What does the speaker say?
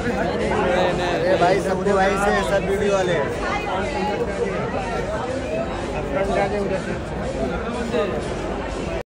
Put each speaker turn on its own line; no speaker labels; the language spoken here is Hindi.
अरे
भाई सबके भाई से सब वीडियो वाले। फ्रंट जाके उधर से